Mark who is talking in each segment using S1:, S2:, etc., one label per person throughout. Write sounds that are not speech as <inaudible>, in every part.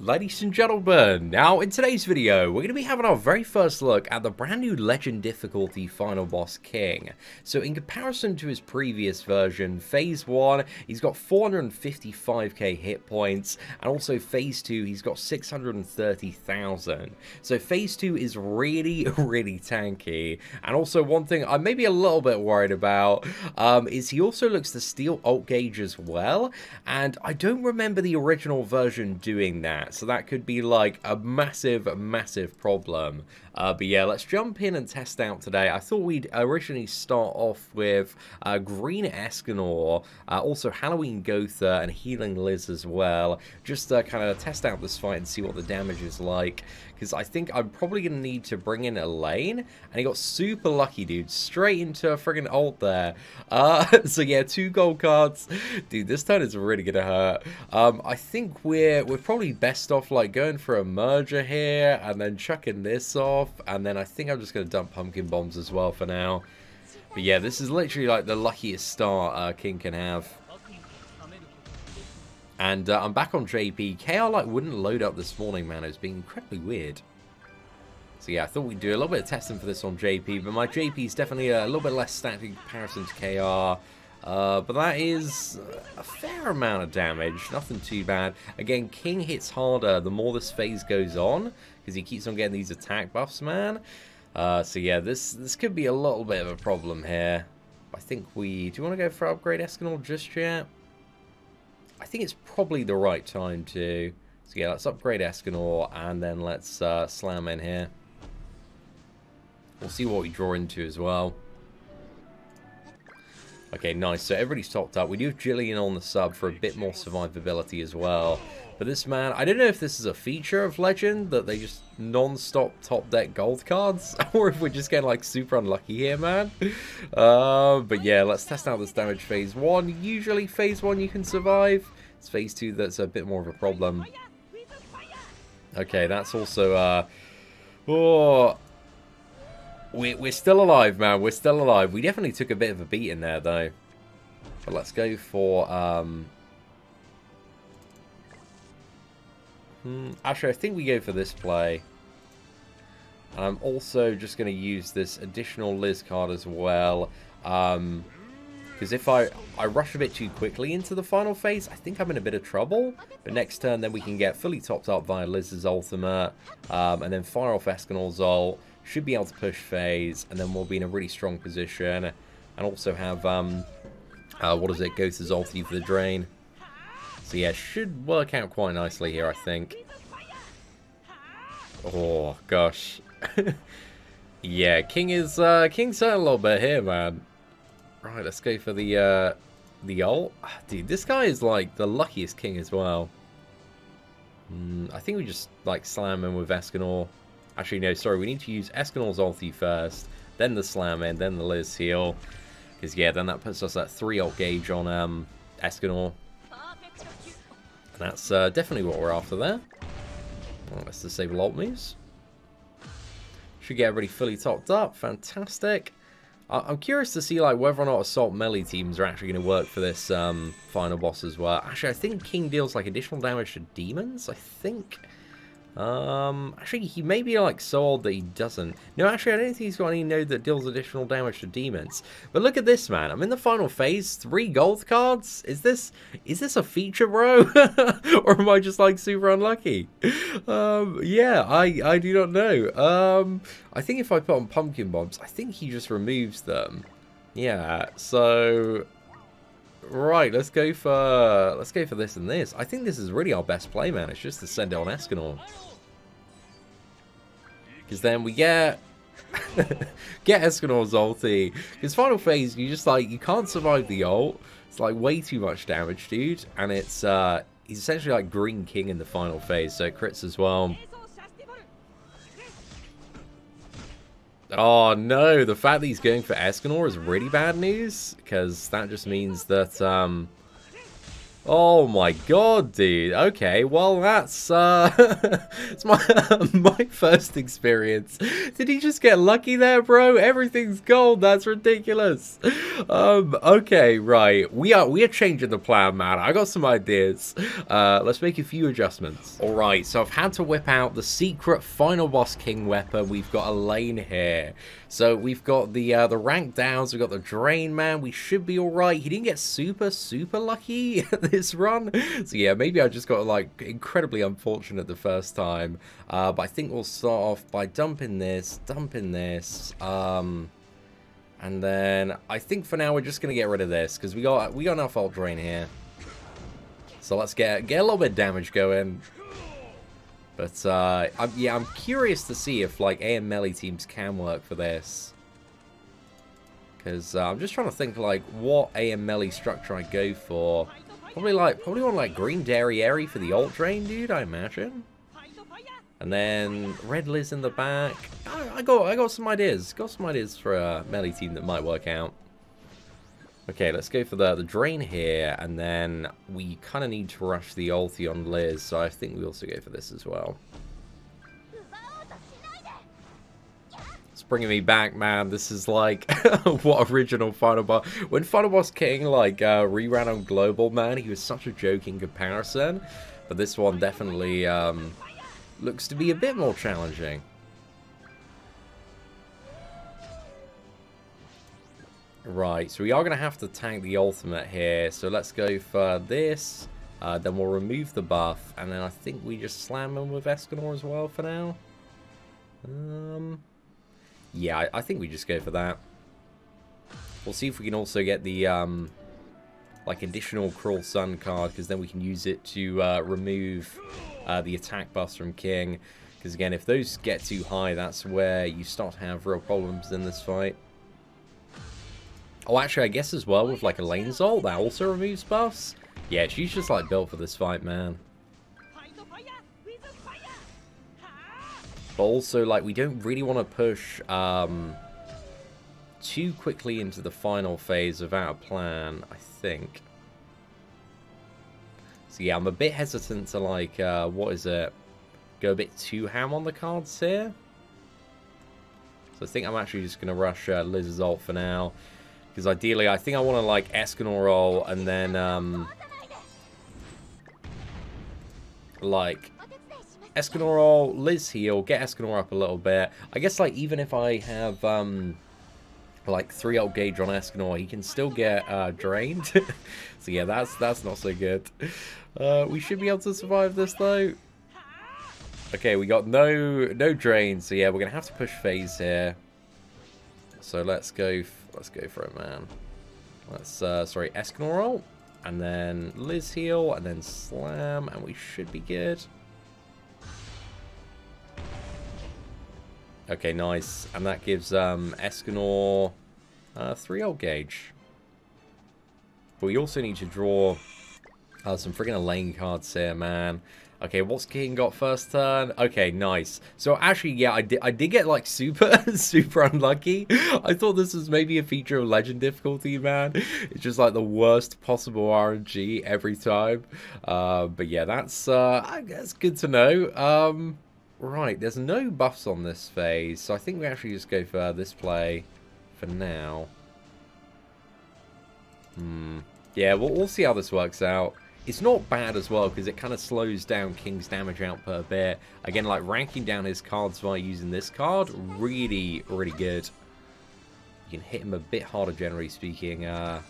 S1: Ladies and gentlemen, now in today's video, we're going to be having our very first look at the brand new Legend difficulty final boss King. So in comparison to his previous version, Phase 1, he's got 455k hit points, and also Phase 2, he's got 630,000. So Phase 2 is really, <laughs> really tanky. And also one thing I'm maybe a little bit worried about um, is he also looks to steal ult gauge as well, and I don't remember the original version doing that that. So that could be like a massive, massive problem. Uh, but yeah, let's jump in and test out today. I thought we'd originally start off with uh, Green Escanor, uh, also Halloween Gowther, and Healing Liz as well. Just to kind of test out this fight and see what the damage is like. Because I think I'm probably going to need to bring in Elaine. And he got super lucky, dude. Straight into a friggin' ult there. Uh, <laughs> so yeah, two gold cards. Dude, this turn is really going to hurt. Um, I think we're, we're probably best off like going for a merger here. And then chucking this off off, and then I think I'm just going to dump pumpkin bombs as well for now. But yeah, this is literally like the luckiest start uh, King can have. And uh, I'm back on JP. KR like wouldn't load up this morning, man. It's been incredibly weird. So yeah, I thought we'd do a little bit of testing for this on JP, but my JP is definitely a little bit less static in comparison to KR. Uh, but that is a fair amount of damage, nothing too bad. Again, King hits harder the more this phase goes on, because he keeps on getting these attack buffs, man. Uh, so yeah, this this could be a little bit of a problem here. I think we... Do you want to go for upgrade Escanor just yet? I think it's probably the right time to... So yeah, let's upgrade Escanor, and then let's uh, slam in here. We'll see what we draw into as well. Okay, nice. So everybody's topped up. We do have Jillian on the sub for a bit more survivability as well. But this man, I don't know if this is a feature of Legend, that they just non-stop top deck gold cards, <laughs> or if we're just getting like super unlucky here, man. Uh, but yeah, let's test out this damage phase 1. Usually phase 1 you can survive. It's phase 2 that's a bit more of a problem. Okay, that's also... Uh, oh, we're, we're still alive, man. We're still alive. We definitely took a bit of a beat in there, though. But let's go for... Um... Hmm, actually, I think we go for this play. I'm also just going to use this additional Liz card as well. Um, because if I, I rush a bit too quickly into the final phase, I think I'm in a bit of trouble. But next turn, then we can get fully topped up via Liz's ultimate. Um, and then fire off Escanor's ult. Should be able to push phase, and then we'll be in a really strong position. And also have, um, uh, what is it, Ghost ulti for the drain. So yeah, should work out quite nicely here, I think. Oh, gosh. <laughs> yeah, King is, uh, King's hurt a little bit here, man. Right, let's go for the, uh, the ult. Dude, this guy is, like, the luckiest King as well. Mm, I think we just, like, slam him with Escanor. Actually, no, sorry, we need to use Escanor's ulti first, then the Slam and then the Liz heal. Because, yeah, then that puts us at 3 ult gauge on um, Escanor. And that's uh, definitely what we're after there. Right, let's disable ult moves. Should get everybody fully topped up. Fantastic. I'm curious to see like whether or not assault melee teams are actually going to work for this um, final boss as well. Actually, I think King deals like additional damage to demons. I think um, actually, he may be like so old that he doesn't. No, actually, I don't think he's got any node that deals additional damage to demons. But look at this, man. I'm in the final phase. Three gold cards. Is this is this a feature, bro? <laughs> or am I just like super unlucky? Um, yeah, I I do not know. Um, I think if I put on pumpkin bombs, I think he just removes them. Yeah, so Right, let's go for let's go for this and this. I think this is really our best play, man. It's just to send on Escanor. Because then we get <laughs> get Escanor's ulti. Because final phase, you just like you can't survive the ult. It's like way too much damage, dude. And it's uh he's essentially like Green King in the final phase, so crits as well. Oh no, the fact that he's going for Escanor is really bad news, because that just means that, um, Oh my god, dude. Okay, well that's uh <laughs> it's my <laughs> my first experience. Did he just get lucky there, bro? Everything's gold. That's ridiculous. Um okay, right. We are we are changing the plan, man. I got some ideas. Uh let's make a few adjustments. All right, so I've had to whip out the secret final boss king weapon. We've got Elaine here. So we've got the uh, the rank downs, we've got the Drain Man, we should be alright. He didn't get super, super lucky <laughs> this run. So yeah, maybe I just got like incredibly unfortunate the first time. Uh, but I think we'll start off by dumping this, dumping this, um, and then I think for now we're just gonna get rid of this because we got we got enough Alt Drain here. So let's get get a little bit of damage going. But, uh, I'm, yeah, I'm curious to see if, like, AM Melee teams can work for this. Because uh, I'm just trying to think, like, what AM Melee structure I go for. Probably, like, probably want, like, Green Derieri for the alt drain, dude, I imagine. And then Red Liz in the back. I, I got, I got some ideas. Got some ideas for a Melee team that might work out. Okay, let's go for the, the drain here, and then we kind of need to rush the ulti on Liz, so I think we also go for this as well. Bringing me back, man. This is like <laughs> what original Final Boss. When Final Boss King like uh, reran on Global, man, he was such a joke in comparison. But this one definitely um, looks to be a bit more challenging. Right, so we are going to have to tank the ultimate here. So let's go for this. Uh, then we'll remove the buff. And then I think we just slam him with Escanor as well for now. Um, yeah, I, I, think we just go for that. We'll see if we can also get the um, like additional Cruel Sun card. Because then we can use it to uh, remove uh, the attack buffs from King. Because again, if those get too high, that's where you start to have real problems in this fight. Oh, actually, I guess as well with like Elaine's ult, that also removes buffs. Yeah, she's just like built for this fight, man. But also, like, we don't really want to push um, too quickly into the final phase without a plan, I think. So yeah, I'm a bit hesitant to like, uh, what is it? Go a bit too ham on the cards here. So I think I'm actually just going to rush uh, Liz's ult for now. Because ideally, I think I want to, like, Escanor roll and then, um... Like, Escanor Liz heal, get Escanor up a little bit. I guess, like, even if I have, um... Like, 3 ult gauge on Escanor, he can still get, uh, drained. <laughs> so, yeah, that's, that's not so good. Uh, we should be able to survive this, though. Okay, we got no no drain, so yeah, we're going to have to push phase here. So let's go let's go for it, man. Let's, uh, sorry, Escanor and then Liz heal, and then Slam, and we should be good. Okay, nice. And that gives um, Escanor uh, 3 ult gauge. But we also need to draw uh, some freaking Elaine cards here, man. Okay, what's King got first turn? Okay, nice. So actually, yeah, I did, I did get like super, <laughs> super unlucky. I thought this was maybe a feature of Legend difficulty, man. It's just like the worst possible RNG every time. Uh, but yeah, that's, uh, that's good to know. Um, right, there's no buffs on this phase, so I think we actually just go for this play for now. Hmm. Yeah, we'll, we'll see how this works out. It's not bad as well because it kind of slows down King's damage output a bit. Again, like ranking down his cards by using this card, really, really good. You can hit him a bit harder, generally speaking. Uh,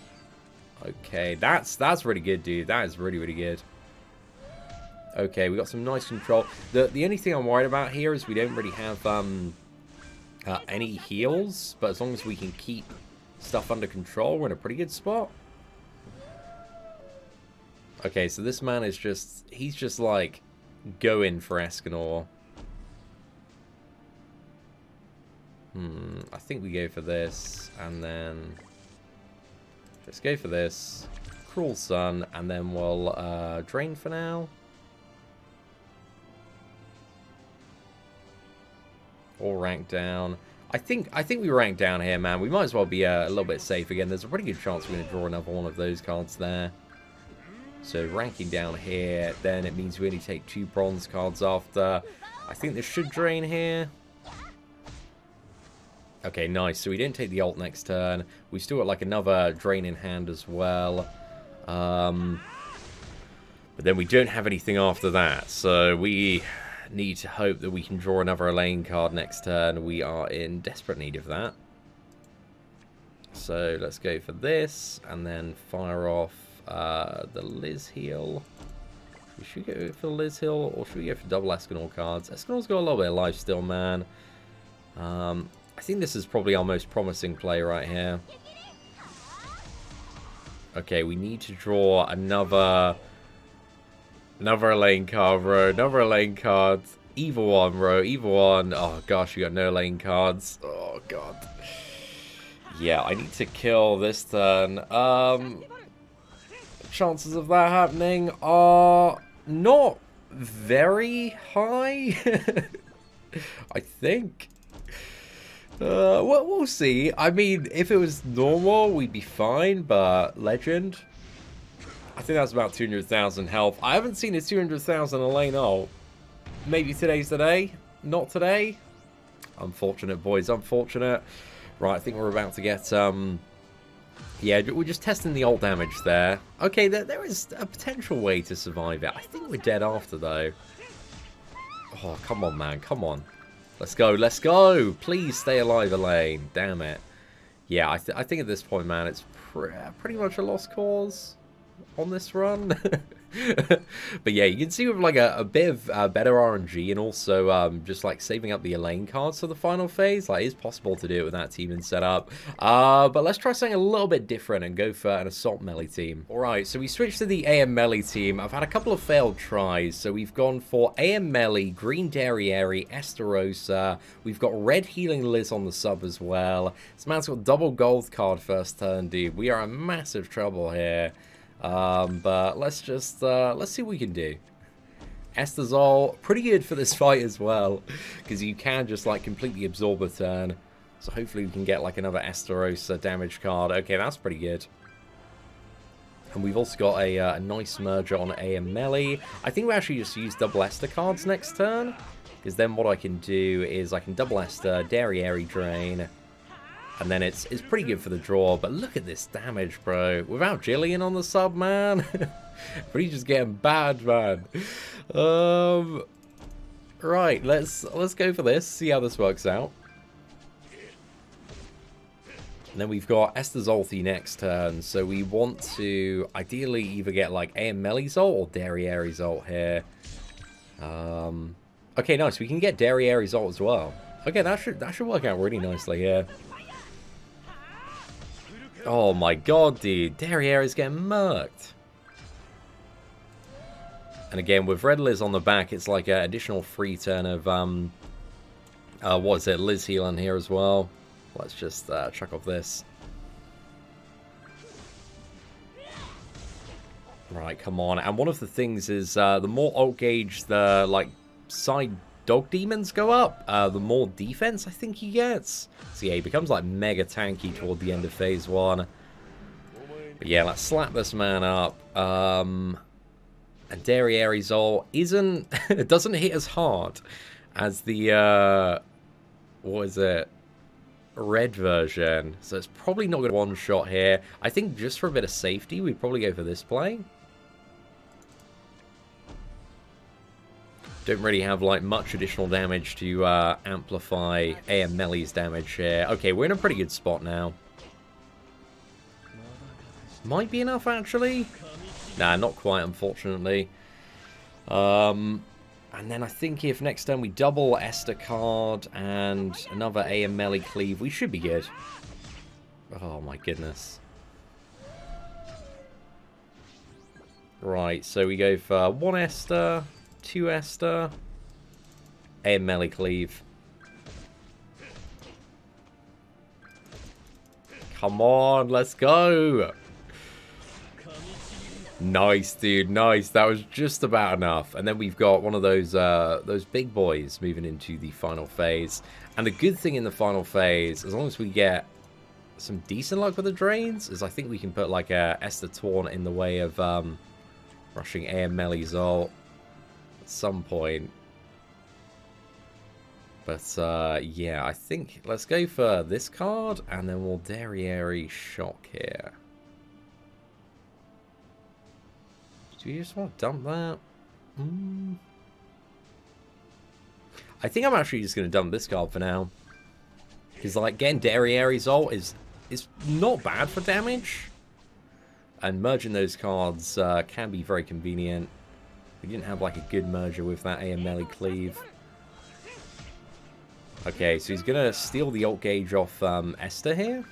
S1: okay, that's that's really good, dude. That is really, really good. Okay, we got some nice control. The the only thing I'm worried about here is we don't really have um, uh, any heals, but as long as we can keep stuff under control, we're in a pretty good spot. Okay, so this man is just... He's just, like, going for Escanor. Hmm, I think we go for this, and then... Let's go for this. Cruel Sun, and then we'll uh, Drain for now. Or ranked down. I think I think we rank down here, man. We might as well be uh, a little bit safe again. There's a pretty good chance we're going to draw another one of those cards there. So ranking down here, then it means we only take two bronze cards after. I think this should drain here. Okay, nice. So we didn't take the alt next turn. We still got like another drain in hand as well. Um, but then we don't have anything after that. So we need to hope that we can draw another Elaine card next turn. We are in desperate need of that. So let's go for this and then fire off uh, the Liz heal. We should we go for Liz heal or should we go for double Escanor cards? Escanor's got a little bit of life still, man. Um, I think this is probably our most promising play right here. Okay, we need to draw another... Another Elaine card, bro. Another Elaine card. Evil one, bro. Evil one. Oh, gosh, you got no Elaine cards. Oh, God. Yeah, I need to kill this turn. Um, chances of that happening are not very high. <laughs> I think. Uh, well, we'll see. I mean, if it was normal, we'd be fine, but Legend? I think that's about 200,000 health. I haven't seen a 200,000 Elaine ult. Maybe today's the day? Not today? Unfortunate, boys. Unfortunate. Right, I think we're about to get... um. Yeah, we're just testing the ult damage there. Okay, there, there is a potential way to survive it. I think we're dead after, though. Oh, come on, man. Come on. Let's go, let's go! Please stay alive, Elaine. Damn it. Yeah, I, th I think at this point, man, it's pr pretty much a lost cause on this run. <laughs> but yeah, you can see with like a, a bit of uh, better RNG and also um, just like saving up the Elaine cards for the final phase, like it's possible to do it with that team and setup. Uh, but let's try something a little bit different and go for an Assault Melee team. Alright, so we switched to the AM Melee team. I've had a couple of failed tries, so we've gone for AM Melee, Green Derieri, Estarossa. We've got Red Healing Liz on the sub as well. This man's got double gold card first turn, dude. We are in massive trouble here. Um, but let's just, uh, let's see what we can do. Estazol, pretty good for this <laughs> fight as well, because you can just like completely absorb a turn. So hopefully we can get like another Estarossa damage card. Okay, that's pretty good. And we've also got a, uh, a nice merger on AM Melee. I think we actually just use double Esther cards next turn. Because then what I can do is I can double Esther, Dairy Drain, and then it's it's pretty good for the draw, but look at this damage, bro. Without Jillian on the sub, man. <laughs> he's just getting bad, man. Um, right, let's let's go for this, see how this works out. And then we've got Esther ulti next turn, so we want to ideally either get like AM Melee's ult or Derieri's ult here. Um, okay, nice. We can get Derieri's ult as well. Okay, that should that should work out really nicely here. Oh my god, dude. Derieri is getting murked. And again, with Red Liz on the back, it's like an additional free turn of, um, uh, what is it, Liz heal on here as well. Let's just uh, chuck off this. Right, come on. And one of the things is, uh, the more ult gauge the, like, side dog demons go up, uh, the more defense I think he gets. So yeah, he becomes like mega tanky toward the end of phase one. But yeah, let's slap this man up. Um, and Derieri's ult isn't, <laughs> it doesn't hit as hard as the, uh, what is it? Red version. So it's probably not to one shot here. I think just for a bit of safety, we'd probably go for this play. Don't really have like much additional damage to uh, amplify AM Melee's damage here. Okay, we're in a pretty good spot now. Might be enough, actually. Nah, not quite, unfortunately. Um, and then I think if next turn we double Esther card and another AM Melee cleave, we should be good. Oh my goodness. Right, so we go for one Esther, two Esther, AM Melee cleave. Come on, let's go! Nice, dude. Nice. That was just about enough. And then we've got one of those uh, those big boys moving into the final phase. And the good thing in the final phase, as long as we get some decent luck with the drains, is I think we can put like a Esther Torn in the way of um, Rushing Aemeli's ult at some point. But, uh, yeah, I think let's go for this card, and then we'll Derieri Shock here. Do you just want to dump that? Mm. I think I'm actually just going to dump this card for now. Because, like, getting Derieri's ult is, is not bad for damage. And merging those cards uh, can be very convenient. We didn't have, like, a good merger with that Aemeli Cleave. Okay, so he's going to steal the ult gauge off um, Esther here.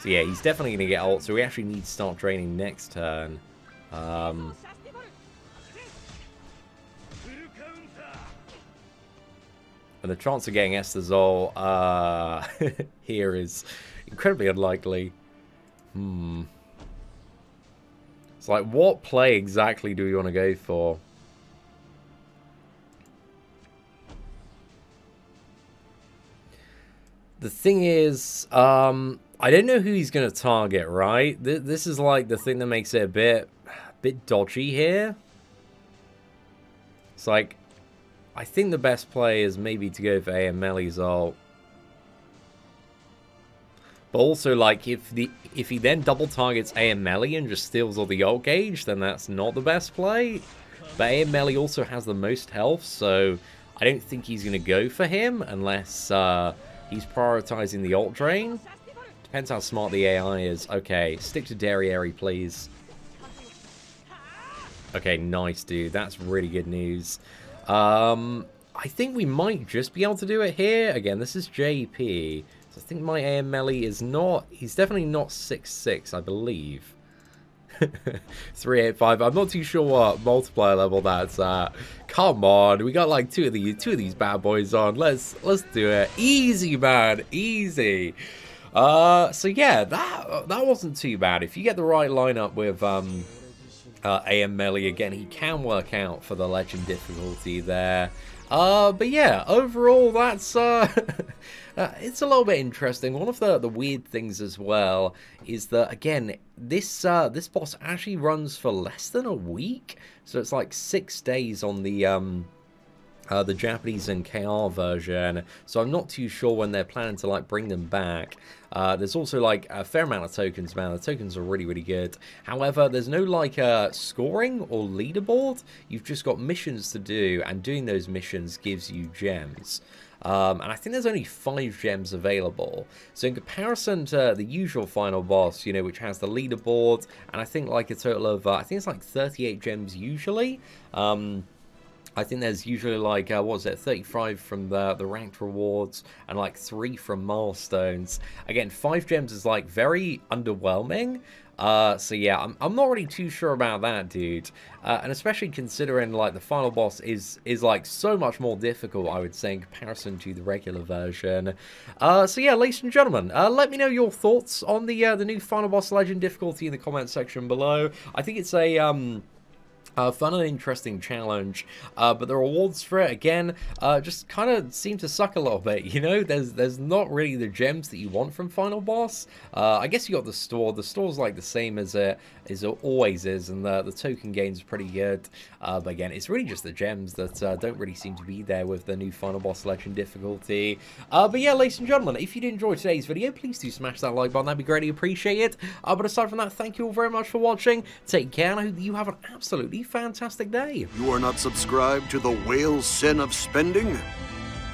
S1: So yeah, he's definitely going to get ult, so we actually need to start draining next turn. Um, and the chance of getting Estazol uh, <laughs> here is incredibly unlikely. Hmm. It's like, what play exactly do you want to go for? The thing is, um, I don't know who he's going to target, right? Th this is like the thing that makes it a bit a bit dodgy here. It's like, I think the best play is maybe to go for Aemeli's ult. But also, like, if the if he then double targets Aemeli and just steals all the ult gauge, then that's not the best play. But Aemeli also has the most health, so I don't think he's going to go for him unless uh, he's prioritizing the ult drain. Depends how smart the AI is. Okay, stick to Derieri, please. Okay, nice, dude. That's really good news. Um, I think we might just be able to do it here. Again, this is JP. I think my Aemeli is not... He's definitely not six six, I believe. <laughs> 385. I'm not too sure what multiplier level that's at. Come on, we got like two of these two of these bad boys on. Let's let's do it. Easy, man. Easy. Uh, so yeah, that that wasn't too bad. If you get the right lineup with um uh, Aemeli again, he can work out for the legend difficulty there. Uh, but yeah, overall, that's uh, <laughs> uh, it's a little bit interesting. One of the the weird things as well is that again, this uh, this boss actually runs for less than a week, so it's like six days on the um uh, the Japanese and KR version, so I'm not too sure when they're planning to like bring them back. Uh, there's also like a fair amount of tokens, man. The tokens are really, really good. However, there's no like uh, scoring or leaderboard. You've just got missions to do, and doing those missions gives you gems. Um, and I think there's only five gems available. So in comparison to the usual final boss, you know, which has the leaderboard, and I think like a total of, uh, I think it's like 38 gems usually. Um, I think there's usually like, uh, what was it, 35 from the, the ranked rewards and like 3 from milestones. Again, 5 gems is like very underwhelming. Uh, so yeah, I'm, I'm not really too sure about that, dude. Uh, and especially considering like the final boss is is like so much more difficult, I would say, in comparison to the regular version. Uh, so yeah, ladies and gentlemen, uh, let me know your thoughts on the uh, the new final boss legend difficulty in the comment section below. I think it's a um uh, fun and interesting challenge, uh, but the rewards for it, again, uh, just kind of seem to suck a little bit, <laughs> you know? There's there's not really the gems that you want from Final Boss. Uh, I guess you got the store. The store's like the same as it, as it always is, and the, the token gain's pretty good. Uh, but again, it's really just the gems that uh, don't really seem to be there with the new Final Boss selection difficulty. but yeah, ladies and gentlemen, if you did enjoy today's video, please do smash that like button. That'd be greatly appreciated. but aside from that, thank you all very much for watching. Take care, and I hope you have an absolutely fantastic day.
S2: You are not subscribed to the whale sin of spending?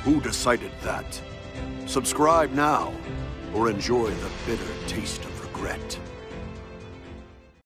S2: Who decided that? Subscribe now, or enjoy the bitter taste of regret.